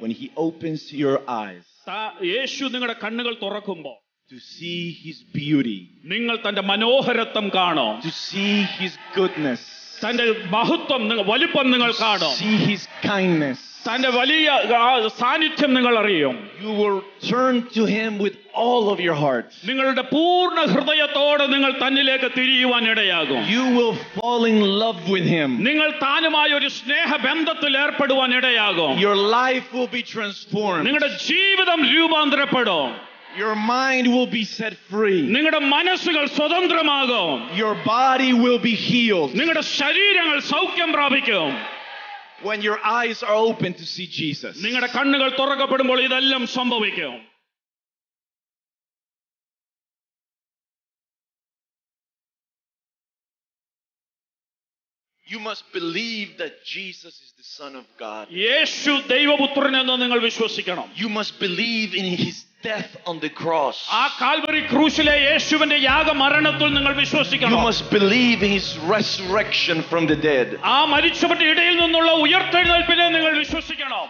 when He opens your eyes താ- യേശു നിങ്ങളുടെ കണ്ണുകൾ തുറക്കുമ്പോൾ to see His beauty, നിങ്ങൾ തന്റെ മനോഹരത്വം കാണും to see His goodness, തന്റെ മഹത്വം വലിപ്പം നിങ്ങൾ കാണും see His kindness, തന്റെ വലിയ സാന്നിധ്യം നിങ്ങൾ അറിയും you will turn to Him with all of your heart. നിങ്ങളുടെ പൂർണ ഹൃദയത്തോടെ നിങ്ങൾ തന്നിലേക്ക് തിരിയുവാൻ ഇടയാകും You will fall in love with Him. നിങ്ങൾ താനുമായി ഒരു സ്നേഹ ബന്ധത്തിൽ ഏർപ്പെടുവാൻ ഇടയാകും Your life will be transformed. നിങ്ങളുടെ ജീവിതം രൂപാന്തരപ്പെടും Your mind will be set free. നിങ്ങളുടെ മനസ്സുകൾ സ്വതന്ത്രമാകും Your body will be healed നിങ്ങളുടെ ശരീരങ്ങൾ സൗഖ്യം പ്രാപിക്കും when your eyes are open to see Jesus. നിങ്ങളുടെ കണ്ണുകൾ തുറക്കപ്പെടുമ്പോൾ ഇതെല്ലാം സംഭവിക്കും You must believe that Jesus is the Son of God. യേശു ദൈവപുത്രൻ എന്ന് നിങ്ങൾ വിശ്വസിക്കണം You must believe in His death on the cross. ആ കാൽവരി ക്രൂശിലെ യേശുവിന്റെ യാഗമരണത്തിൽ നിങ്ങൾ You വിശ്വസിക്കണം must believe in His resurrection from the dead. ആ മരിച്ചവരുടെ ഇടയിൽ നിന്നുള്ള ഉയർത്തെഴുന്നേൽപ്പിനെ നിങ്ങൾ വിശ്വസിക്കണം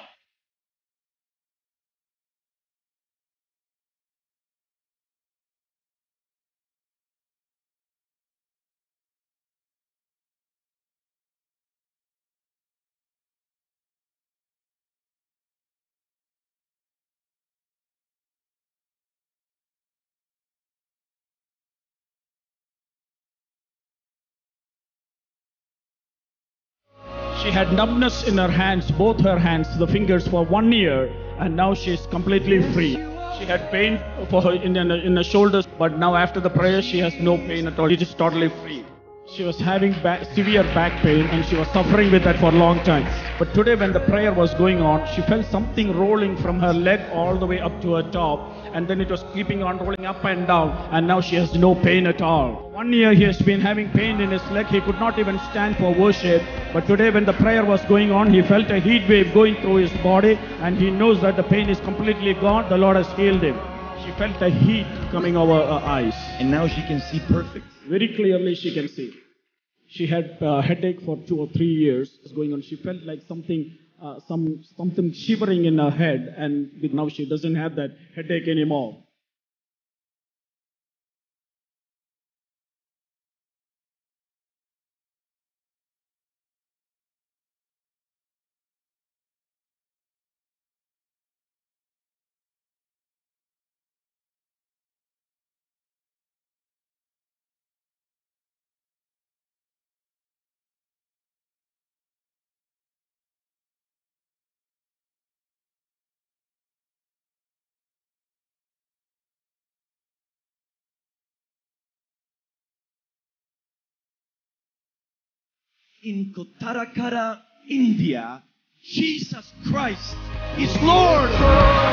She had numbness in her hands, both her hands, the fingers, for one year, and now she is completely free. She had pain for her in, in, in her shoulders, but now after the prayer, she has no pain at all. She is totally free. She was having back, severe back pain and she was suffering with that for a long time. But today, when the prayer was going on, she felt something rolling from her leg all the way up to her top, and then it was keeping on rolling up and down, and now she has no pain at all. One year he has been having pain in his leg, he could not even stand for worship. But today, when the prayer was going on, he felt a heat wave going through his body, and he knows that the pain is completely gone. The Lord has healed him. She felt a heat coming over her eyes. And now she can see perfect. Very clearly, she can see. She had a headache for two or three years going on. She felt like something, uh, some something shivering in her head, and now she doesn't have that headache anymore. In Kottarakara, India, Jesus Christ is Lord.